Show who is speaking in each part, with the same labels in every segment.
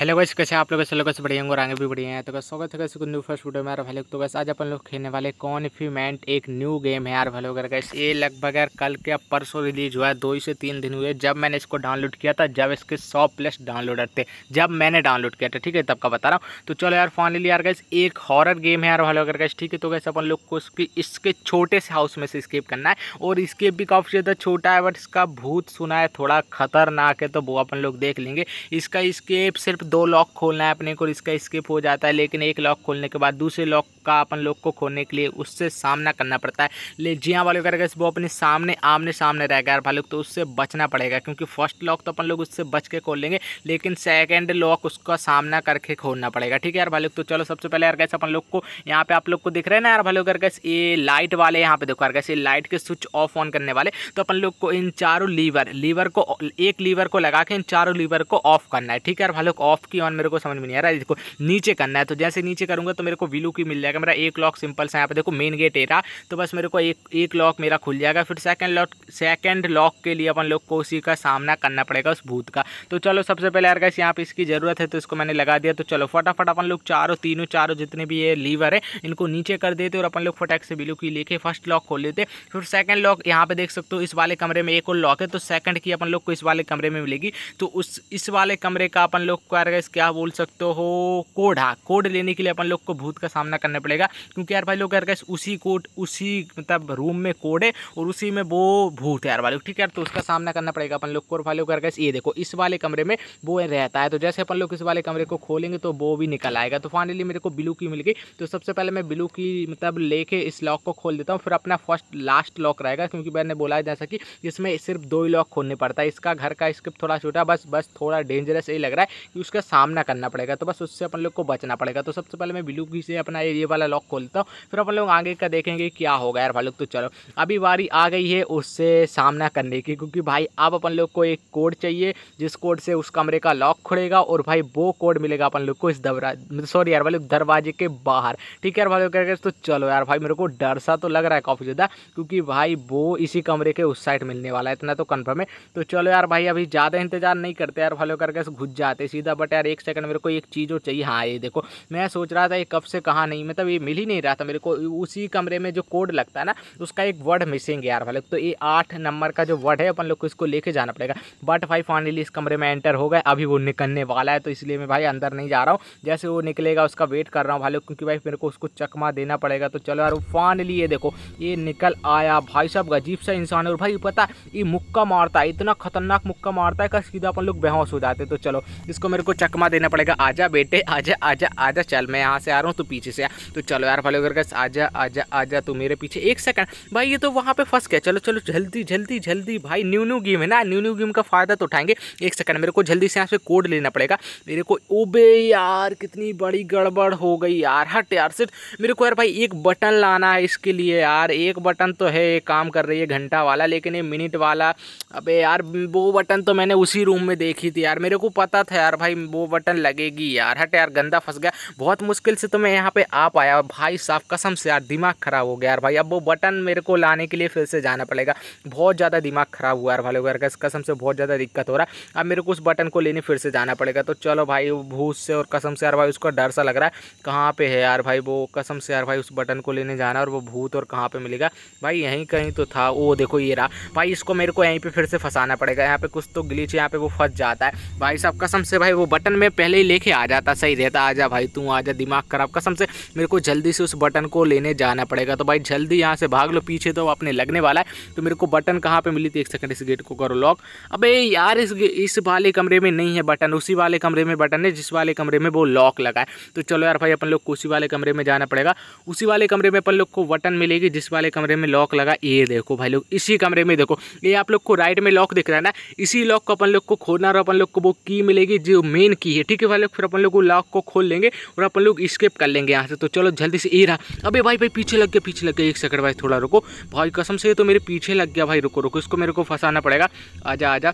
Speaker 1: Hello guys, कैसे आप लोग? लोग कैसे बढ़िया और आगे भी बढ़िया हैं। तो बस स्वागत है कैसे न्यू फ़र्स्ट वीडियो में यार भाई तो बस आज अपन लोग खेलने वाले कॉन्फिमेंट एक न्यू गेम है यार भाई लोग गैस ये लगभग यार कल के अब परसों रिलीज़ हुआ है, दो ही से तीन दिन हुए। जब मैंने इसको डाउनलोड किया था, जब इसके सौ प्लस डाउनलोडर थे, जब मैंने डाउनलोड किया था, ठीक है? तब का बता रहा हूँ। तो चलो यार फाइनली यार गैस एक हॉरर गेम है यार भाई लोग गैस ठीक है? तो कैसे अपन लोग को इसके छोटे से हाउस में से स्केप करना है। और स्केप भी काफ़ी ज़्यादा छोटा है बट इसका भूत सुना है, थोड़ा खतरनाक है तो वो अपन लोग देख लेंगे। इसका स्केप सिर्फ़ दो लॉक खोलना है अपने को इसका स्किप हो जाता है, लेकिन एक लॉक खोलने के बाद दूसरे लॉक का अपन लोग को खोलने के लिए उससे सामना करना पड़ता है। ले जी हाँ वाले करके वो अपने सामने, आमने सामने रहेगा यार भालू तो उससे बचना पड़ेगा, क्योंकि फ़र्स्ट लॉक तो अपन लोग उससे बच के खोल लेंगे, लेकिन सेकेंड लॉक उसका सामना करके खोलना पड़ेगा। ठीक है यार भालू तो चलो सबसे पहले यार कैसे अपन लोग को, यहाँ पे आप लोग को दिख रहे हैं ना यार भालू कर ये लाइट वाले यहाँ पे देखो यार कैसे लाइट के स्विच ऑफ़ ऑन करने वाले तो अपन लोग को इन चारों लीवर लीवर को, एक लीवर को लगा के इन चारों लीवर को ऑफ़ करना है। ठीक है यार भालू ऑफ़ की ऑन मेरे को समझ में नहीं आ रहा है। देखो, नीचे करना है तो जैसे नीचे करूँगा तो मेरे को विलू की मिल जाएगा। मेरा एक लॉक सिंपल सा यहाँ पे देखो मेन गेट एरा तो बस मेरे को एक एक लॉक मेरा खुल जाएगा। फिर सेकंड लॉक सेकंड लॉक के लिए अपन लोग को उसी का सामना करना पड़ेगा उस भूत का। तो चलो, सबसे पहले यार कैसे यहाँ पे इसकी ज़रूरत है तो इसको मैंने लगा दिया। तो चलो, फटाफट अपन लोग चारों, तीनों, चारों जितने भी ये लीवर है, इनको नीचे कर देते और अपन लोग फटाक से बिलू की लेके फ़र्स्ट लॉक खोल लेते फिर सेकंड लॉक यहाँ पे देख सकते हो, इस वाले कमरे में एक और लॉक है तो सेकंड की अपन लोग को इस वाले कमरे में मिलेगी। तो उस, इस वाले कमरे का अपन लोग को यार क्या बोल सकते हो? कोड हाँ कोड लेने के लिए अपन लोग को भूत का सामना करना पड़ेगा, क्योंकि यार भाई लोग, यार कैसे उसी कोड, उसी मतलब रूम में कोड है और उसी में वो भूत है यार भाई ठीक है यार? तो उसका सामना करना पड़ेगा अपन लोग को और भाई लोग, यार कैसे ये देखो, इस वाले कमरे में वो रहता है तो जैसे अपन लोग इस वाले कमरे को खोलेंगे तो वो भी निकल आएगा। तो फाइनली मेरे को ब्लू की मिल गई तो सबसे पहले मैं ब्लू की मतलब लेके इस लॉक को खोल देता हूँ, फिर अपना फ़र्स्ट लास्ट लॉक रहेगा, क्योंकि मैंने बोला जैसा कि इसमें सिर्फ़ दो ही लॉक खोलने पड़ता है, इसका घर का स्किप थोड़ा छोटा, बस बस थोड़ा डेंजरस यही लग रहा है कि उसका सामना करना पड़ेगा। तो बस उससे अपन लोग को बचना पड़ेगा। तो सबसे पहले मैं ब्लू की से अपना ये वाला लॉक खोलता हूँ। फिर अपन लोग आगे का देखेंगे क्या होगा। यार भाई लोग तो चलो। अभी बारी आ गई है उससे सामना करने की, क्योंकि भाई अब अपन लोग को एक कोड चाहिए, जिस कोड से उस कमरे का लॉक खुलेगा और भाई वो कोड मिलेगा अपन लोग को इस दबरा सॉरी यार भाई दरवाजे के बाहर। ठीक है यार भाई लोग तो चलो यार भाई, मेरे को डर सा तो लग रहा है काफ़ी ज़्यादा, क्योंकि भाई वो इसी कमरे के उस साइड मिलने वाला है, इतना तो कन्फर्म है। तो चलो यार भाई, अभी ज़्यादा इंतज़ार नहीं करते यार भाई लोग करके घुस जाते, सीधा बट यार एक सेकंड मेरे को एक चीज़ और चाहिए। हाँ ये देखो, मैं सोच रहा था ये कब से कहाँ नहीं मतलब ये मिल ही नहीं रहा था मेरे को। उसी कमरे में जो कोड लगता है ना, उसका एक वर्ड मिसिंग है यार भाई तो ये आठ नंबर का जो वर्ड है, अपन लोग को इसको लेके जाना पड़ेगा। बट भाई फाइनली इस कमरे में एंटर हो गए। अभी वो निकलने वाला है तो इसलिए मैं भाई अंदर नहीं जा रहा हूँ। जैसे वो निकलेगा, उसका वेट कर रहा हूँ भाई क्योंकि भाई मेरे को उसको चकमा देना पड़ेगा। तो चलो यार फाइनली ये देखो, ये निकल आया। भाई साहब अजीब सा इंसान है। और भाई पता ये मुक्का मारता है, इतना खतरनाक मुक्का मारता है कि सीधा अपन लोग बेहोश हो जाते तो चलो, इसको मेरे को चकमा देना पड़ेगा। आजा बेटे, आजा आजा आजा, चल मैं यहाँ से आ रहा हूँ तो पीछे से आ। तो चलो यार, फॉलो करके आजा आजा आजा, तू मेरे पीछे एक सेकंड भाई, ये तो वहाँ पे फंस गया। चलो चलो, जल्दी जल्दी जल्दी। भाई न्यू न्यू गेम है ना? न्यू न्यू गेम का फ़ायदा तो उठाएँगे। एक सेकंड मेरे को जल्दी से यहाँ से कोड लेना पड़ेगा। मेरे को, ओबे यार, कितनी बड़ी गड़बड़ हो गई यार। हट यार, सिर्फ़ मेरे को यार भाई, एक बटन लाना है इसके लिए यार। एक बटन तो है काम कर रही है, घंटा वाला, लेकिन ये मिनट वाला। अबे यार, वो बटन तो मैंने उसी रूम में देखी थी यार। मेरे को पता था यार भाई वो बटन लगेगी। यार, हट यार, गंदा फंस गया। बहुत मुश्किल से तो मैं यहाँ पे आ पाया भाई साफ़ कसम से यार, दिमाग ख़राब हो गया यार भाई। अब वो बटन मेरे को लाने के लिए फिर से जाना पड़ेगा। बहुत ज़्यादा दिमाग ख़राब हुआ यार भाई यार कसम से बहुत ज़्यादा दिक्कत हो रहा अब मेरे को उस बटन को लेने फिर से जाना पड़ेगा। तो चलो भाई, भूत से और कसम से यार भाई, उसका डर सा लग रहा है। कहाँ पर है यार भाई वो कसम से यार भाई, उस बटन को लेने जाना और वो भूत और कहाँ पर मिलेगा? भाई यहीं कहीं तो था। वो देखो ये रहा। भाई इसको मेरे को यहीं पर फिर से फंसाना पड़ेगा। यहाँ पे कुछ तो ग्लिच यहाँ पे वो फंस जाता है। भाई साहब, कसम से भाई वो बटन में पहले ही लेके आ जाता, सही रहता। आजा भाई, तू आजा, दिमाग खराब। कसम से मेरे को जल्दी से उस बटन को लेने जाना पड़ेगा। तो भाई, जल्दी यहाँ से भाग लो, पीछे तो अपने लगने वाला है। तो मेरे को बटन कहाँ पे मिली थी? एक सेकंड इस गेट को करो लॉक अब यार, इस इस वाले कमरे में नहीं है बटन। उसी वाले कमरे में बटन है, जिस वाले कमरे में वो लॉक लगा है। तो चलो यार भाई, अपन लोग को उसी वाले कमरे में जाना पड़ेगा। उसी वाले कमरे में अपन लोग को बटन मिलेगी, जिस वाले कमरे में लॉक लगा। ये देखो भाई लोग, इसी कमरे में देखो। ये आप लोग को राइट में लॉक दिख रहा है ना? इसी लॉक को अपन लोग को खोलना और अपन लोग को वो की मिलेगी, जो मेन की है। ठीक है भाई लोग, फिर अपन लोग लॉक को खोल लेंगे और अपन लोग स्केप कर लेंगे यहाँ से। तो चलो जल्दी से ये रहा। अबे भाई भाई, पीछे लग गया, पीछे लग गया। एक सेकंड भाई, थोड़ा रुको। भाई, कसम से तो मेरे पीछे लग गया भाई। रुको रुको, इसको मेरे को फंसाना पड़ेगा। आजा आजा।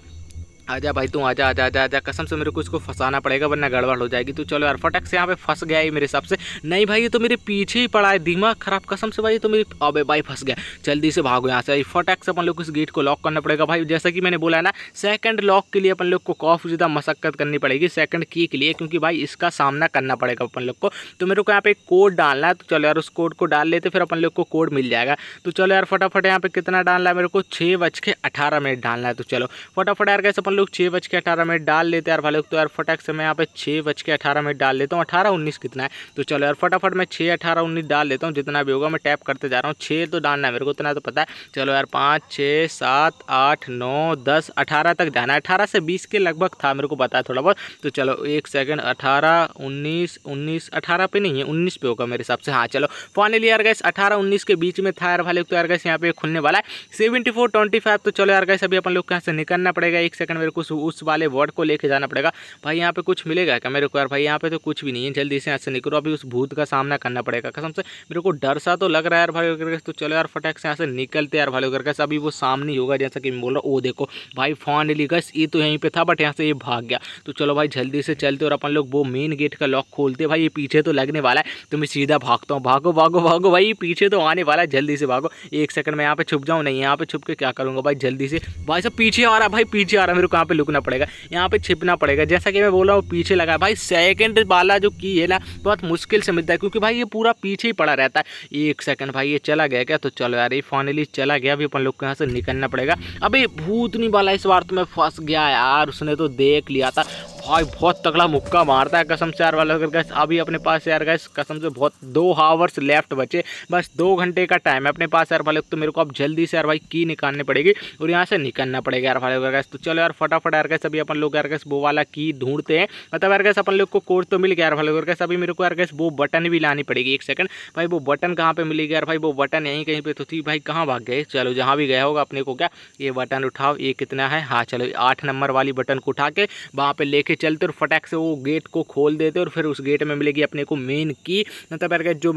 Speaker 1: आजा भाई, तू आजा आजा आजा आजा। कसम से मेरे को इसको फंसाना पड़ेगा, वरना गड़बड़ हो जाएगी। तू चलो यार, फटक से यहाँ पे फंस गया है मेरे हिसाब से। नहीं भाई, ये तो मेरे पीछे ही पड़ा है, दिमाग खराब। कसम से भाई तो मेरी अबे भाई, फंस गया। जल्दी से भागो यहाँ से फटक से अपन लोग को इस गेट को लॉक करना पड़ेगा। भाई, जैसा कि मैंने बोला ना सेकंड लॉक के लिए अपन लोग को काफ़ी ज़्यादा मशक्कत करनी पड़ेगी सेकंड की के लिए, क्योंकि भाई, इसका सामना करना पड़ेगा अपन लोग को। तो मेरे को यहाँ पे कोड डालना है तो चलो यार, उस कोड को डाल लेते, फिर अपन लोग को कोड मिल जाएगा। तो चलो यार, फटाफट यहाँ पे कितना डालना है, मेरे को छः बज के अठारह मिनट डालना है तो चलो। फटाफट यार कैसे अपन लोग छः बज के अठारह मिनट डाल लेते यार भाई लोग तो यार फटाक से मैं यहाँ पे छः बज के अठारह मिनट डाल लेता हूँ। अठारह उन्नीस कितना है? तो चलो यार फटाफट मैं छः अठारह उन्नीस डाल लेता हूँ, जितना भी होगा मैं टैप करते जा रहा हूँ। छः तो डालना है मेरे को, उतना तो पता है। चलो यार पाँच छः सात, आठ, नौ, दस, अठारह तक जाना है। अठारह से बीस के लगभग था, मेरे को पता है थोड़ा बहुत। तो चलो एक सेकेंड अठारह, उन्नीस उन्नीस, अठारह पे नहीं है, उन्नीस पे होगा मेरे हिसाब से। हाँ चलो। फाइनली यार गैस अठारह, उन्नीस के बीच में था यार भाई लोग तो यार गैस यहाँ पे खुलने वाला है। सेवेंटी फोर ट्वेंटी फाइव तो चलो यार गैस अभी अपन लोग यहाँ से निकलना पड़ेगा। एक सेकंड मेरे को उस वाले वर्ड को लेके जाना पड़ेगा। भाई, यहाँ पे कुछ मिलेगा क्या मेरे को यार? भाई, यहाँ पे तो कुछ भी नहीं है। जल्दी से यहाँ से निकलो। अभी उस भूत का सामना करना पड़ेगा। कसम से, मेरे को डर सा तो लग रहा है यार भाई अगर तो चलो यार फटाक से यहाँ से निकलते यार भाई अगर अभी वो सामने होगा जैसा कि मैं बोल रहा हूँ। वो देखो, भाई फाइनली गस ये तो यहीं पे था बट यहाँ से ये भाग गया। तो चलो भाई, जल्दी से चलते और अपन लोग वो मेन गेट का लॉक खोलते भाई, ये पीछे तो लगने वाला है। तो मैं सीधा भागता हूँ। भागो भागो भागो, भाई पीछे तो आने वाला है। जल्दी से भागो। एक सेकंड में यहाँ पे छुप जाऊँ? नहीं, यहाँ पे छुप के क्या करूँगा भाई? जल्दी से। भाई सब पीछे आ रहा है। भाई, पीछे आ रहा है मेरे को। यहाँ पे लुकना पड़ेगा, यहाँ पे छिपना पड़ेगा। जैसा कि मैं बोल रहा हूँ, पीछे लगा भाई सेकंड वाला जो की है ना, बहुत मुश्किल से मिलता है, क्योंकि भाई, ये पूरा पीछे ही पड़ा रहता है। एक सेकंड भाई, ये चला गया क्या? तो चलो यार, ये फाइनली चला गया। अभी अपन लोग को यहाँ से निकलना पड़ेगा। अभी भूतनी वाला इस बार तो मैं फंस गया यार, उसने तो देख लिया था। भाई, बहुत तगड़ा मुक्का मारता है कसम से यार वाला। गैस अभी अपने पास यार गैस कसम से बहुत दो हावर्स लेफ़्ट बचे। बस दो घंटे का टाइम है अपने पास यार वाले तो मेरे को अब जल्दी से यार भाई की निकालनी पड़ेगी और यहाँ से निकलना पड़ेगा यार वाले। गैस तो चलो यार फटाफट यार गैस अभी अपन लोग यार गैस वो वाला की ढूंढते हैं। मतलब यार गैस अपन लोग को कोर्स तो मिल गया यार वाले। गैस अभी मेरे को यार गैस वो बटन भी लानी पड़ेगी, एक सेकंड भाई, वो बटन कहाँ पे मिलेगी यार भाई? वो बटन यहीं कहीं पे तो थी। भाई, कहाँ भाग गए? चलो, जहाँ भी गया होगा अपने को क्या? ये बटन उठाओ, ये कितना है? हाँ चलो, आठ नंबर वाली बटन को उठा के वहाँ पे लेके चलते और फटाक से वो गेट को खोल देते और फिर उस गेट में मिलेगी अपने को मेन की मतलब यार जो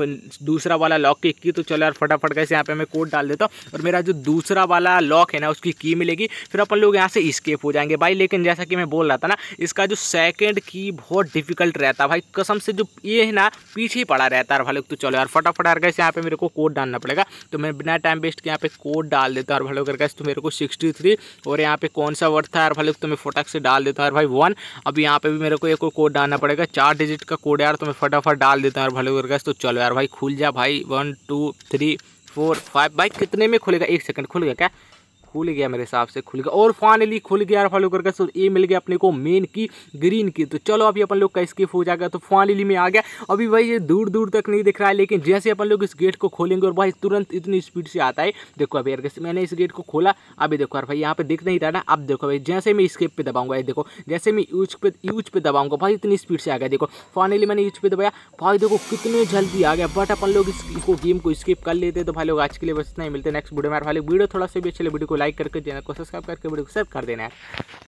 Speaker 1: दूसरा वाला लॉक की की तो चलो यार फटाफट कैसे यहाँ पे मैं कोड डाल देता हूँ और मेरा जो दूसरा वाला लॉक है ना, उसकी की मिलेगी। फिर अपन लोग यहाँ से स्केप हो जाएँगे भाई। लेकिन जैसा कि मैं बोल रहा था ना, इसका जो सेकेंड की बहुत डिफ़िकल्ट रहता भाई। कसम से जो ये है ना, पीछे पड़ा रहता है भाई तो चलो यार फटाफट यार कैसे यहाँ पे मेरे को कोड डालना पड़ेगा। तो मैं बिना टाइम वेस्ट के यहाँ पे कोड डाल देता हूँ भाई कैसे तो मेरे को सिक्सटी और यहाँ पे कौन सा वर्ड था यार भाई तो मैं फटाक से डाल देता हूँ भाई वन अभी यहाँ पे भी मेरे को एक कोड डालना पड़ेगा। चार डिजिट का कोड यार तो मैं फटाफट डाल देता हूँ यार भले गैस तो चलो यार भाई, खुल जा भाई। One two three four five भाई, कितने में खुलेगा? एक सेकंड खुल गया क्या? खुल गया मेरे हिसाब से, खुल गया। और फाइनली खुल गया फॉलो करके सो ये मिल गया अपने को मेन की ग्रीन की। तो चलो अभी अपन लोग का स्किप हो जाएगा तो फाइनली में आ गया। अभी भाई ये दूर दूर तक नहीं दिख रहा है, लेकिन जैसे अपन लोग इस गेट को खोलेंगे, और भाई तुरंत इतनी स्पीड से आता है, देखो अभी यार मैंने इस गेट को खोला, अभी देखो यार भाई यहाँ पे दिख नहीं रहा ना, अब देखो भाई जैसे मैं स्केप पे दबाऊँगा, ये देखो, जैसे मैं यूज़ पे यूज़ पे दबाऊँगा, भाई इतनी स्पीड से आ गया, देखो। फाइनली मैंने यूज़ पे दबाया, भाई देखो कितने जल्दी आ गया बट अपन लोग इसको गेम को स्किप कर लेते तो भाई लोग आज के लिए बस इतना ही, मिलते नेक्स्ट वीडियो में भाई वीडियो थोड़ा सा भी अच्छे वीडियो को लाइक करके चैनल को सब्सक्राइब करके वीडियो को सेव कर देना। है